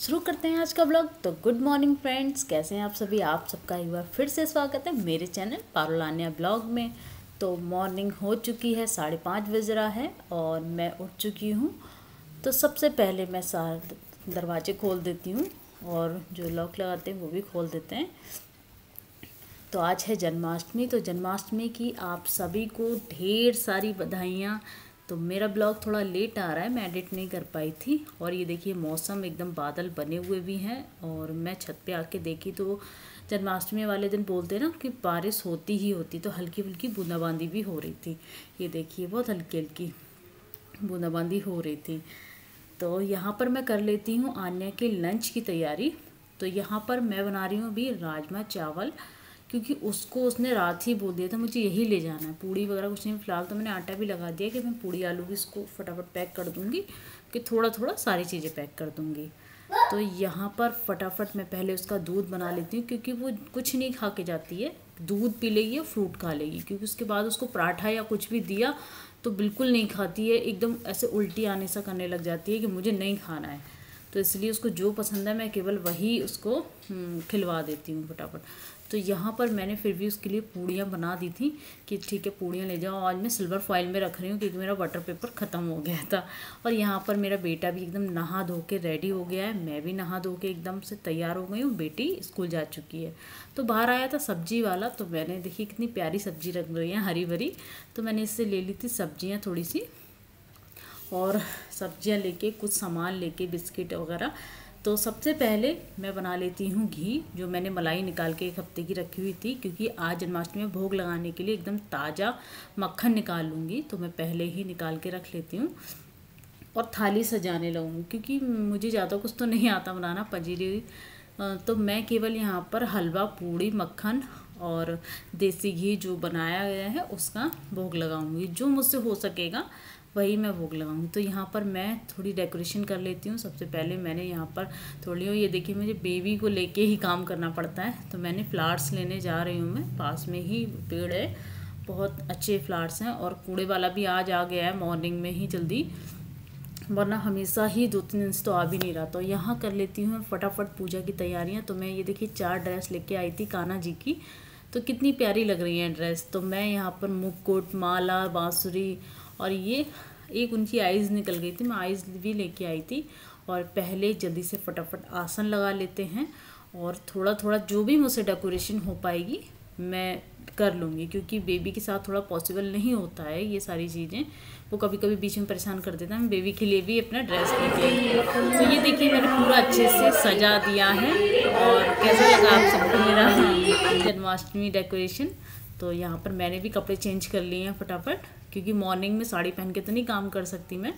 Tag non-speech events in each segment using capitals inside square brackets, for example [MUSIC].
शुरू करते हैं आज का ब्लॉग तो गुड मॉर्निंग फ्रेंड्स कैसे हैं आप सभी? आप सबका एक बार फिर से स्वागत है मेरे चैनल पारोलानिया ब्लॉग में। तो मॉर्निंग हो चुकी है, साढ़े पाँच बज रहा है और मैं उठ चुकी हूँ। तो सबसे पहले मैं सारे दरवाजे खोल देती हूँ और जो लॉक लगाते हैं वो भी खोल देते हैं। तो आज है जन्माष्टमी तो जन्माष्टमी की आप सभी को ढेर सारी बधाइयाँ। तो मेरा ब्लॉग थोड़ा लेट आ रहा है, मैं एडिट नहीं कर पाई थी। और ये देखिए, मौसम एकदम बादल बने हुए भी हैं और मैं छत पे आके देखी तो जन्माष्टमी वाले दिन बोलते हैं ना कि बारिश होती ही होती तो हल्की फुल्की बूंदाबांदी भी हो रही थी। ये देखिए, बहुत हल्की हल्की बूंदाबांदी हो रही थी। तो यहाँ पर मैं कर लेती हूँ आन्या के लंच की तैयारी। तो यहाँ पर मैं बना रही हूँ अभी राजमा चावल क्योंकि उसको उसने रात ही बोल दिया था मुझे यही ले जाना है। पूड़ी वगैरह कुछ नहीं फ़िलहाल तो मैंने आटा भी लगा दिया कि मैं पूड़ी आलू भी इसको फटाफट पैक कर दूँगी कि थोड़ा थोड़ा सारी चीज़ें पैक कर दूँगी। तो यहाँ पर फटाफट मैं पहले उसका दूध बना लेती हूँ क्योंकि वो कुछ नहीं खा के जाती है। दूध पी लेगी या फ्रूट खा लेगी क्योंकि उसके बाद उसको पराठा या कुछ भी दिया तो बिल्कुल नहीं खाती है। एकदम ऐसे उल्टी आने सा करने लग जाती है कि मुझे नहीं खाना है। तो इसलिए उसको जो पसंद है मैं केवल वही उसको हम्म, खिलवा देती हूँ फटाफट। तो यहाँ पर मैंने फिर भी उसके लिए पूड़ियाँ बना दी थी कि ठीक है, पूड़ियाँ ले जाओ। आज मैं सिल्वर फॉइल में रख रही हूँ क्योंकि मेरा वाटर पेपर ख़त्म हो गया था। और यहाँ पर मेरा बेटा भी एकदम नहा धो के रेडी हो गया है। मैं भी नहा धो के एकदम से तैयार हो गई हूँ। बेटी स्कूल जा चुकी है। तो बाहर आया था सब्ज़ी वाला तो मैंने देखी कितनी प्यारी सब्ज़ी रख रही है हरी भरी। तो मैंने इससे ले ली थी सब्ज़ियाँ थोड़ी सी और सब्ज़ियाँ लेके, कुछ सामान लेके, बिस्किट वगैरह। तो सबसे पहले मैं बना लेती हूँ घी, जो मैंने मलाई निकाल के एक हफ़्ते की रखी हुई थी, क्योंकि आज जन्माष्टमी में भोग लगाने के लिए एकदम ताज़ा मक्खन निकाल लूँगी तो मैं पहले ही निकाल के रख लेती हूँ और थाली सजाने लगूँगी, क्योंकि मुझे ज़्यादा कुछ तो नहीं आता बनाना पजीरी तो मैं केवल यहाँ पर हलवा, पूड़ी, मक्खन और देसी घी जो बनाया गया है, उसका भोग लगाऊँगी, जो मुझसे हो सकेगा वही मैं भोग लगाऊँगी। तो यहाँ पर मैं थोड़ी डेकोरेशन कर लेती हूँ। सबसे पहले मैंने यहाँ पर थोड़ी ये देखिए, मुझे बेबी को लेके ही काम करना पड़ता है। तो मैंने फ्लावर्स लेने जा रही हूँ मैं। पास में ही पेड़ है। बहुत अच्छे फ्लावर्स हैं और कूड़े वाला भी आज आ गया है मॉर्निंग में ही जल्दी। वरना हमेशा ही दो तीन दिन से तो आ भी नहीं रहा। तो यहाँ कर लेती हूँ फटाफट पूजा की तैयारियाँ। तो मैं ये देखिए, चार ड्रेस लेके आई थी कान्हा जी की। तो कितनी प्यारी लग रही है ड्रेस तो मैं यहाँ पर मुकुट, माला, बाँसुरी और ये, एक उनकी आइज़ निकल गई थी, मैं आइज़ भी लेके आई थी और पहले जल्दी से फटाफट आसन लगा लेते हैं और थोड़ा थोड़ा जो भी मुझसे डेकोरेशन हो पाएगी, मैं कर लूँगी क्योंकि बेबी के साथ थोड़ा पॉसिबल नहीं होता है ये सारी चीज़ें। वो कभी कभी बीच में परेशान कर देता है बेबी के लिए भी अपना ड्रेस लेके तो ये देखिए, मैंने पूरा अच्छे से सजा दिया है और कैसा लगा आप सबको मेरा जन्माष्टमी डेकोरेशन तो यहाँ पर मैंने भी कपड़े चेंज कर लिए हैं फटाफट। क्योंकि मॉर्निंग में साड़ी पहन के तो नहीं काम कर सकती मैं।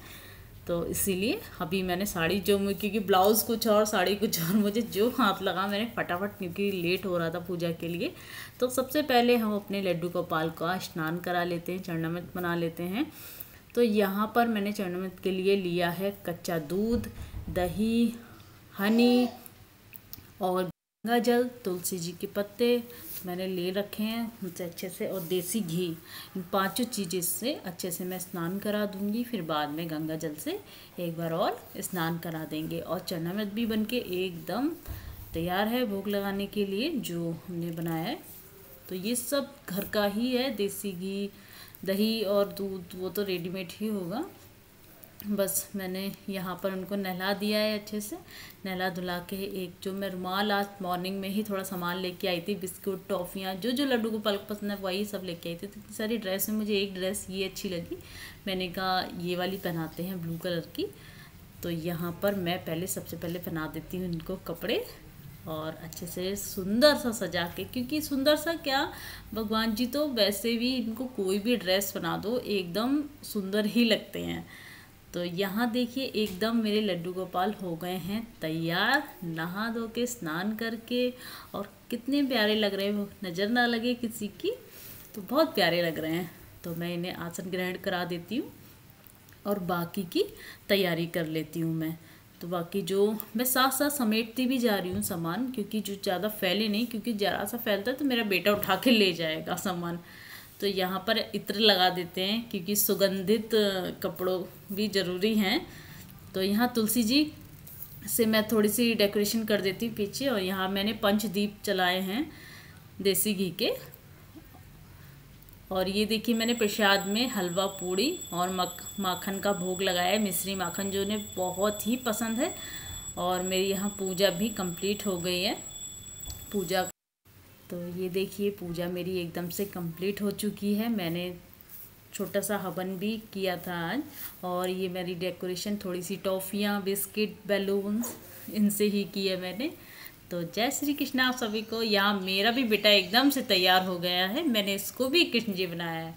तो इसीलिए अभी मैंने साड़ी जो क्योंकि ब्लाउज़ कुछ और, साड़ी कुछ और, मुझे जो हाथ लगा मैंने फटाफट क्योंकि लेट हो रहा था पूजा के लिए। तो सबसे पहले हम अपने लड्डू गोपाल का स्नान करा लेते हैं चरणामृत बना लेते हैं। तो यहाँ पर मैंने चरणामृत के लिए लिया है कच्चा दूध, दही, हनी और गंगा जल तुलसी जी के पत्ते मैंने ले रखे हैं उनसे अच्छे से और देसी घी। इन पाँचों चीज़ें से अच्छे से मैं स्नान करा दूँगी, फिर बाद में गंगा जल से एक बार और स्नान करा देंगे। और चरणामृत भी बन के एकदम तैयार है भोग लगाने के लिए, जो हमने बनाया है। तो ये सब घर का ही है, देसी घी, दही और दूध, वो तो रेडीमेड ही होगा। बस मैंने यहाँ पर उनको नहला दिया है अच्छे से, नहला धुला के एक जो मैं रुमाल आज मॉर्निंग में ही थोड़ा सामान लेके आई थी, बिस्कुट, टॉफ़ियाँ, जो जो लड्डू को पलक पसंद है वही सब लेके आई थी। तो इतनी सारी ड्रेस में मुझे एक ड्रेस ये अच्छी लगी। मैंने कहा, ये वाली पहनाते हैं ब्लू कलर की। तो यहाँ पर मैं पहले सबसे पहले पहना देती हूँ इनको कपड़े और अच्छे से सुंदर सा सजा के, क्योंकि सुंदर सा क्या, भगवान जी तो वैसे भी इनको कोई भी ड्रेस बना दो, एकदम सुंदर ही लगते हैं। तो यहाँ देखिए एकदम मेरे लड्डू गोपाल हो गए हैं, तैयार। नहा धो के, स्नान करके, और कितने प्यारे लग रहे हैं नज़र ना लगे किसी की तो बहुत प्यारे लग रहे हैं। तो मैं इन्हें आसन ग्रहण करा देती हूँ, और बाकी की तैयारी कर लेती हूँ मैं। तो बाकी जो मैं साथ साथ समेटती भी जा रही हूँ सामान, क्योंकि जो ज़्यादा फैले नहीं, क्योंकि ज़रा सा फैलता है तो मेरा बेटा उठा के ले जाएगा सामान। तो यहाँ पर इत्र लगा देते हैं, क्योंकि सुगंधित कपड़ों भी ज़रूरी हैं। तो यहाँ तुलसी जी, से मैं थोड़ी सी डेकोरेशन कर देती हूँ पीछे, और यहाँ मैंने पंचदीप चलाए हैं, देसी घी के। और ये देखिए, मैंने प्रसाद में हलवा, पूड़ी और मक, माखन का भोग लगाया है। मिश्री माखन जो उन्हें बहुत ही पसंद है, और मेरी यहाँ पूजा भी कंप्लीट हो गई है। पूजा तो ये देखिए, पूजा मेरी एकदम से कंप्लीट हो चुकी है। मैंने छोटा सा हवन भी किया था आज और ये मेरी डेकोरेशन थोड़ी सी टॉफ़ियाँ बिस्किट बैलून्स इनसे ही की है मैंने। तो जय श्री कृष्ण, आप सभी को यहाँ मेरा भी बेटा एकदम से तैयार हो गया है। मैंने इसको भी कृष्ण जी बनाया है।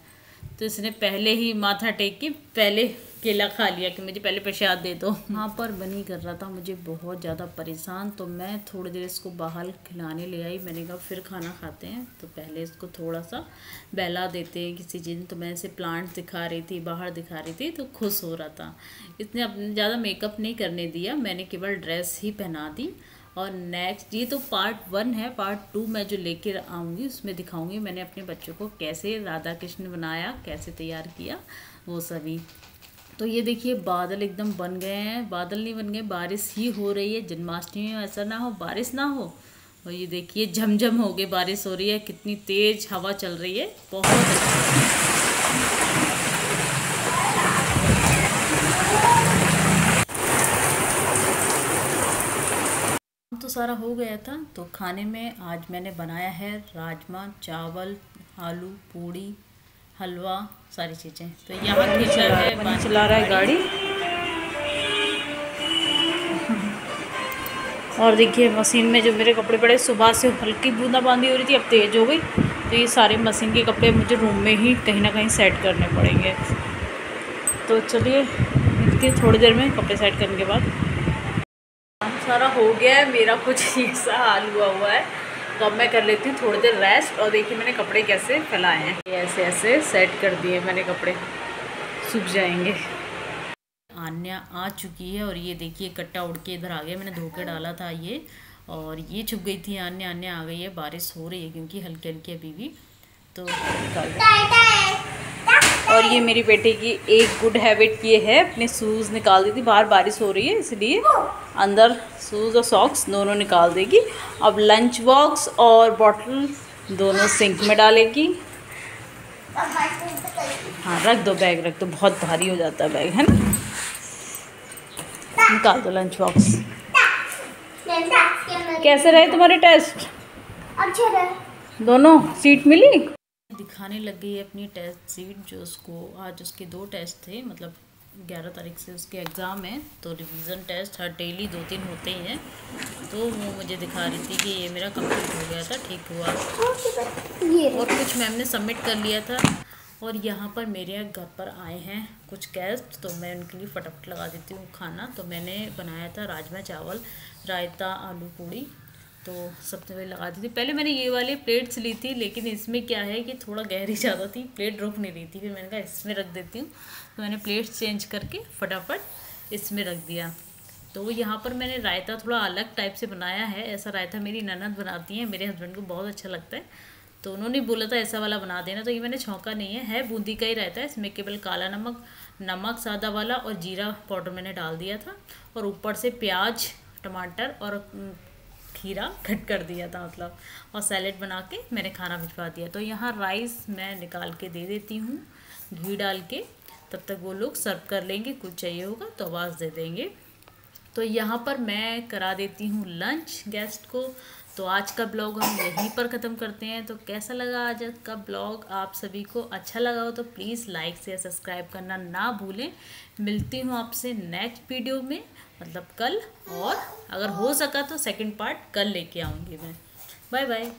तो इसने पहले ही माथा टेक के, पहले केला खा लिया कि मुझे पहले प्रसाद दे दो। वहाँ पर बनी कर रहा था, मुझे बहुत ज़्यादा परेशान। तो मैं थोड़ी देर इसको बाहर खिलाने ले आई। मैंने कहा, फिर खाना खाते हैं। तो पहले इसको थोड़ा सा बहला देते हैं किसी चीज़ तो मैं इसे प्लांट दिखा रही थी, बाहर दिखा रही थी तो खुश हो रहा था। इसने अपने ज़्यादा मेकअप नहीं करने दिया। मैंने केवल ड्रेस ही पहना दी। और नेक्स्ट ये तो पार्ट वन है। पार्ट टू मैं जो लेकर आऊँगी, उसमें दिखाऊँगी मैंने अपने बच्चों को कैसे राधा कृष्ण बनाया, कैसे तैयार किया, वो सभी। तो ये देखिए, बादल एकदम बन गए हैं। बादल नहीं बन गए, बारिश ही हो रही है। जन्माष्टमी में ऐसा ना हो, बारिश ना हो। और ये देखिए, झमझम हो गई, बारिश हो रही है। कितनी तेज़ हवा चल रही है। बहुत तो सारा हो गया था। तो खाने में आज मैंने बनाया है राजमा, चावल, आलू, पूड़ी। हलवा सारी चीज़ें। तो यहाँ किचन है चला रहा है गाड़ी। और देखिए मशीन में जो मेरे कपड़े पड़े सुबह से हल्की बूंदा बूंदाबांदी हो रही थी अब तेज़ हो गई। तो ये सारे मशीन के कपड़े मुझे रूम में ही कहीं ना कहीं सेट करने पड़ेंगे। तो चलिए इसके थोड़ी देर में कपड़े सेट करने के बाद। सारा हो गया है मेरा कुछ [LAUGHS] ऐसा हाल हुआ हुआ है। तो अब मैं कर लेती हूँ थोड़ी देर रेस्ट और देखिए मैंने कपड़े कैसे फैलाए हैं। ये ऐसे ऐसे सेट कर दिए मैंने कपड़े। सूख जाएँगे। आन्या आ चुकी है और ये देखिए कट्टा उड़ के इधर आ गया। मैंने धोके डाला था ये और ये छुप गई थी। आन्या आन्या आ गई है। बारिश हो रही है क्योंकि हल्की हल्की अभी भी। तो और ये मेरी बेटे की एक गुड हैबिट ये है अपने शूज़ निकाल दी थी बाहर बारिश हो रही है इसलिए अंदर शूज़ और सॉक्स दोनों निकाल देगी। अब लंच बॉक्स और बॉटल दोनों सिंक में डालेगी। हाँ रख दो बैग रख दो बहुत भारी हो जाता है बैग है ना? निकाल दो लंच बॉक्स कैसे रहे तुम्हारे टेस्ट अच्छे रहे। दोनों सीट मिली? दिखाने लग गई अपनी टेस्ट सीट जो उसको, आज उसके दो टेस्ट थे मतलब ग्यारह तारीख से उसके एग्ज़ाम है तो रिवीजन टेस्ट हर डेली दो तीन होते ही हैं। तो वो मुझे दिखा रही थी कि ये मेरा कंप्लीट हो गया था, ठीक हुआ। और कुछ मैम ने सबमिट कर लिया था, और यहाँ पर मेरे घर पर आए हैं कुछ गेस्ट तो मैं उनके लिए फटाफट लगा देती हूँ खाना। तो मैंने बनाया था राजमा चावल, रायता, आलू पूड़ी तो सबसे पहले लगा दी थी। पहले मैंने ये वाली प्लेट्स ली थी, लेकिन इसमें क्या है कि थोड़ा गहरी ज़्यादा थी प्लेट रुक नहीं रही थी। फिर मैंने कहा, इसमें रख देती हूँ। तो मैंने प्लेट्स चेंज करके फटाफट इसमें रख दिया। तो यहाँ पर मैंने रायता थोड़ा अलग टाइप से बनाया है। ऐसा रायता मेरी ननद बनाती है, मेरे हस्बैंड को बहुत अच्छा लगता है। तो उन्होंने बोला था, ऐसा वाला बना देना। तो ये मैंने छौंका नहीं है है बूंदी का ही रहता है। इसमें केवल काला नमक नमक, सादा वाला और जीरा पाउडर मैंने डाल दिया था। और ऊपर से प्याज, टमाटर और खीरा कट कर दिया था मतलब और सैलेड बना के मैंने खाना भिजवा दिया। तो यहाँ राइस मैं निकाल के दे देती हूँ, घी डाल के, तब तक वो लोग सर्व कर लेंगे, कुछ चाहिए होगा तो आवाज़ दे देंगे। तो यहाँ पर मैं करा देती हूँ लंच गेस्ट को तो आज का ब्लॉग हम यहीं पर ख़त्म करते हैं। तो कैसा लगा आज का ब्लॉग? आप सभी को अच्छा लगा हो तो प्लीज़ लाइक से सब्सक्राइब करना ना भूलें। मिलती हूँ आपसे नेक्स्ट वीडियो में। मतलब कल, और अगर हो सका तो सेकंड पार्ट कल लेके आऊँगी मैं। Bye bye.